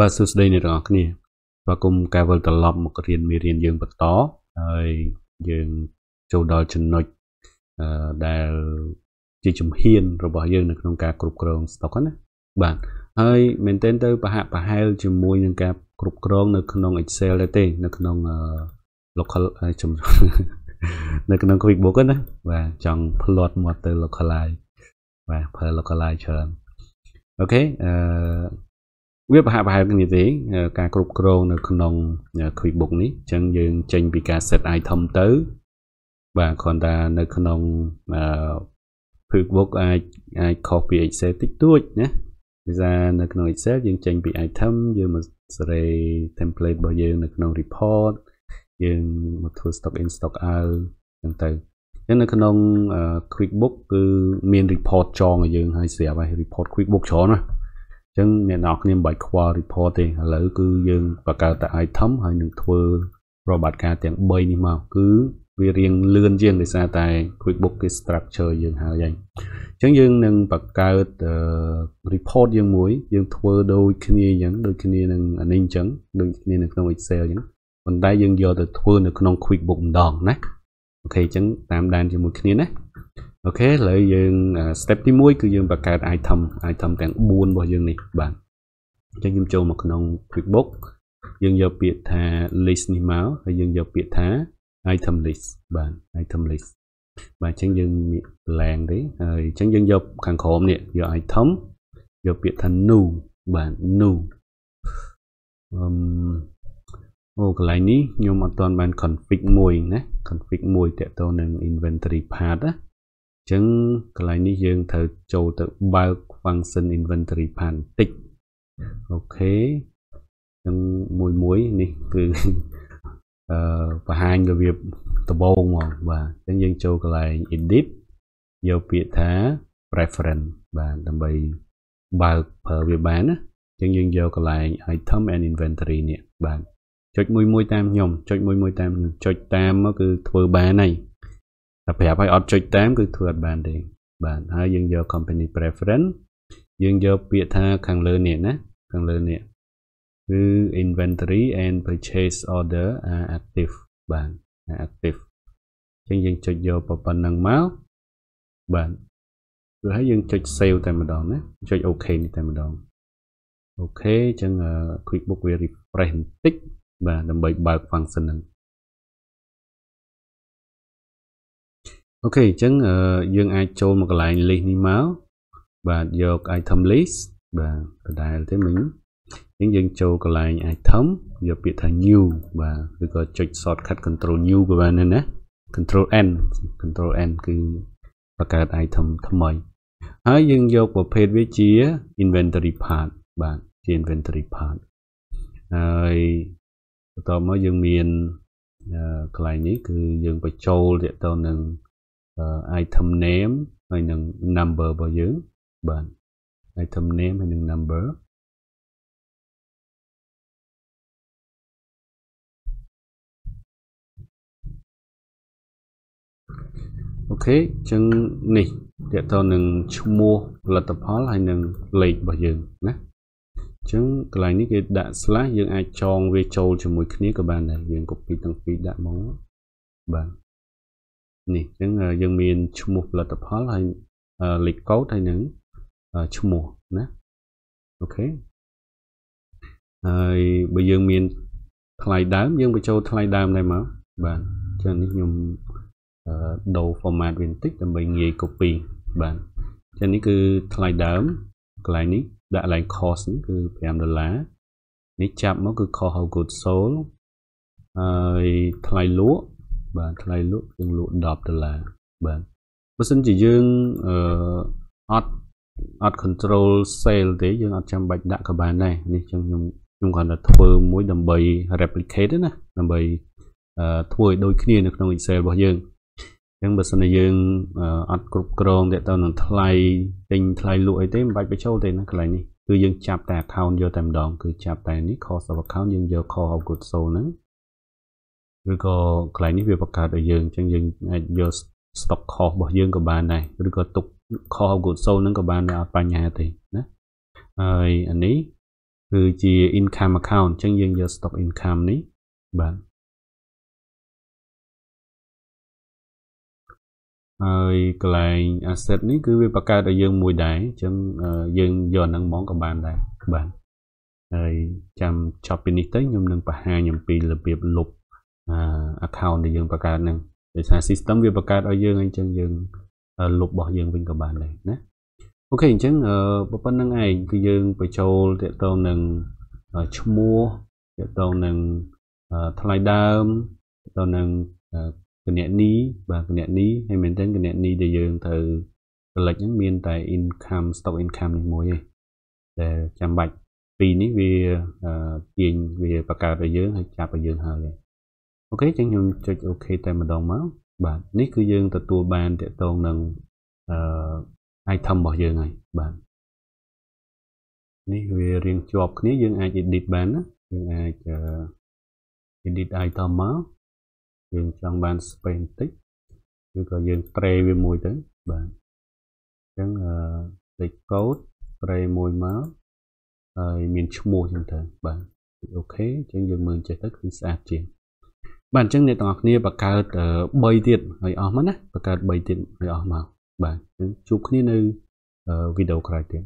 បាទសួស្តីអ្នកទាំងអស់គ្នាបាទគុំការវិលត្រឡប់មករៀនមេរៀនយើងបន្តហើយយើងចូលដល់ចំណុចអឺដែលជាជំហានរបស់យើងនៅក្នុងការគ្រប់គ្រង stock ណាបាទហើយមែនទែនទៅប្រហាក់ប្រហែលជាមួយនឹងការគ្រប់គ្រងនៅក្នុង Excel ដែរទេ នៅក្នុង local ជំនៅក្នុង QuickBook ណាបាទចង់ plot មកទៅ localize បាទប្រើ localize ច្រើនអូខេអឺ វាប្រហាក់ប្រហែលគ្នាទេការគ្រប់គ្រងនៅក្នុង QuickBook នេះអញ្ចឹងយើងចេញពីការ set item ទៅបាទគ្រាន់តែនៅក្នុងអឺ QuickBook អាចអាចខុសពី Excel តិចតួចណាដោយសារនៅក្នុង Excel យើងចេញពី item យើងមកសេរី template របស់យើងនៅក្នុង report យើងមកធ្វើ stock in stock out ចឹងទៅចឹងនៅក្នុង QuickBook គឺមាន report ចងឲ្យយើងហើយស្រាប់ហើយ report QuickBook ច្រើនណា ចឹងអ្នកនរគ្នាមិនបាច់ខ្វល់ report ទេឥឡូវគឺយើងបង្កើតតែ item ហើយនឹងធ្វើប្រវត្តិការទាំង3នេះមកគឺវារៀងលឿនជាងដោយសារតែ QuickBook គេ structure យើងហើយហើយអញ្ចឹងយើងនឹងបង្កើត report យើងមួយ យើងធ្វើដូចគ្នាអញ្ចឹងដូចគ្នានឹងអានេះអញ្ចឹងដូចគ្នានៅក្នុង Excel អញ្ចឹងប៉ុន្តែយើងយកទៅធ្វើនៅក្នុង QuickBook ម្ដងណាអូខេអញ្ចឹងតាមដានជាមួយគ្នាណា អូខេឥឡូវយើង step ទី1គឺយើងបង្កើត item item ទាំង4របស់យើងនេះបាទអញ្ចឹងខ្ញុំចូលមកក្នុង QuickBook យើងយកពាក្យថា list នេះមកហើយយើងយកពាក្យថា item list បាទ item list បាទអញ្ចឹងយើងមាន blank ទេហើយអញ្ចឹងយើងយកខាងក្រោមនេះយក item យកពាក្យថា new បាទ new អឺអូកន្លែងនេះខ្ញុំអត់ទាន់បាន config មួយណា config មួយតកតនឹង inventory part ណាអញ្ចឹងកន្លែងនេះយើងត្រូវចូលទៅបើក function inventory part បន្តិចអូខេអញ្ចឹងមួយមួយនេះគឺអឺបង្ហាញរបៀបដំបូងមកបាទអញ្ចឹងយើងចូលកន្លែង edit យកពាក្យថា preference បាទដើម្បីបើកប្រើវាបានណាអញ្ចឹងយើងយកកន្លែង item and inventory នេះបាទចុចមួយមួយតាមខ្ញុំចុចមួយមួយតាមខ្ញុំចុចតាមមកគឺធ្វើបានហើយ តែប្រាប់ឲ្យអត់ចុចតាមគឺធ្វើអត់បានទេបាទហើយយើងយក company preference យើងយកពាក្យថាខាងលើនេះណាខាងលើនេះគឺ inventory and purchase order are active បាទ active អញ្ចឹងយើងចុចយកប៉ុណ្ណឹងមកបាទគឺហើយយើងចុច save តែម្ដងណាចុច OK នេះតែម្ដងអូខេអញ្ចឹង QuickBook វា refresh បន្តិចបាទដើម្បីបើក function ហ្នឹង អូខេអញ្ចឹងយើងអាចចូលមកកន្លែង list នេះមកបាទយក item list បាទដដែលទេមិញអញ្ចឹងយើងចូលកន្លែង item យកពាក្យថា new បាទឬក៏ចុច shortcut control new ក៏បានដែរណា control n control n គឺបង្កើត item ថ្មីហើយយើងយកប្រភេទវាជា inventory part បាទជា inventory part ហើយបន្ទាប់មកយើងមានកន្លែងនេះគឺយើងបញ្ចូលទាក់ទងនឹង item name ហើយនឹង number របស់យើងបាទ item name ហើយនឹង number អូខេអញ្ចឹងនេះតកតនឹងឈ្មោះផលិតផលហើយនឹងលេខរបស់យើងណាអញ្ចឹងកន្លែងនេះគេដាក់ slash យើងអាចចងវាចូលជាមួយគ្នាក៏បានដែរយើង copy ទាំងពីរដាក់មកបាទ នេះអញ្ចឹងយើងមានឈ្មោះផលិតផលហើយលេខកូដហើយនឹងឈ្មោះណាអូខេហើយបើយើងមានថ្លៃដើមយើងបញ្ចូលថ្លៃដើមដែរមកបាទអញ្ចឹងនេះខ្ញុំដូរ format វាបន្តិចដើម្បីងាយ copy បាទអញ្ចឹងនេះគឺថ្លៃដើមកន្លែងនេះដាក់កន្លែង cost នេះគឺ5ដុល្លារនេះចាប់មកគឺ cost of goods sold ហើយថ្លៃលក់ បាទថ្លៃលក់យើងលក់10ដុល្លារបាទបើសិនជាយើងអឺអត់អត់ control sale ទេយើងអត់ចាំបាច់ដាក់ក៏បានដែរនេះចឹងខ្ញុំខ្ញុំគ្រាន់តែធ្វើមួយដើម្បី replicate ណាដើម្បីធ្វើឲ្យដូចគ្នានៅក្នុង Excel របស់យើងអញ្ចឹងបើសិនជាយើងអត់គ្រប់គ្រងតទៅនឹងថ្លៃទិញថ្លៃលក់អីទេមិនបាច់បញ្ចូលទេណាកន្លែងនេះគឺយើងចាប់តែ account យកតែម្ដងគឺចាប់តែនេះ cost of account យើងយក cost of goods sold ហ្នឹង ឬក៏កន្លែងនេះវាបង្កើតឲ្យយើងអញ្ចឹងយើងអាចយក stock cost របស់យើងក៏បានដែរឬក៏ទុក cost of goods sold ហ្នឹងក៏បានដែរអត់បញ្ហាទេណាហើយអានេះគឺជា income account អញ្ចឹងយើងយក stock income នេះបាទហើយកន្លែង asset នេះគឺវាបង្កើតឲ្យយើងមួយដែរអញ្ចឹងយើងយកហ្នឹងហ្មងក៏បានដែរបាទហើយចាំចប់ពីនេះទៅខ្ញុំនឹងបង្ហាញអំពីរបៀបលុប account ដែលយើងបង្កើតហ្នឹងដោយសារ system វាបង្កើតឲ្យយើងអញ្ចឹងយើងលុបរបស់យើងវិញក៏បានដែរណាអូខេអញ្ចឹងប៉ុណ្្នឹងឯងគឺយើងបញ្ចូលតកតងនឹងឈ្មោះតកតងនឹងថ្លៃដើមតកតងនឹងគណនីបាទគណនីហើយមែនទែនគណនីដែលយើងត្រូវ select ហ្នឹងមានតែ income stock income នេះមួយទេដែលចាំបាច់ពីរនេះវាទាញវាបង្កើតឲ្យយើងហើយចាប់ឲ្យយើងហើយ អូខេចឹងខ្ញុំចុចអូខេតែម្ដងមកបាទនេះគឺយើងទទួលបានតកតងនឹងអឺ item របស់យើងហើយបាទនេះវារៀងជាប់គ្នាយើងអាច edit បានណាយើងអាច edit item មកយើងចង់បាន space បន្តិចឬក៏យើង spray វាមួយទៅបាទអញ្ចឹងអឺ select code spray មួយមកហើយមានឈ្មោះចឹងទៅបាទអូខេអញ្ចឹងយើងមើលចេះទៅគឺស្អាតជាង បាទអញ្ចឹងអ្នកទាំងអស់គ្នាបង្កើត3ទៀតហើយអស់មកណាបង្កើត3ទៀតហើយអស់មកបាទជួបគ្នានៅវីដេអូក្រោយទៀត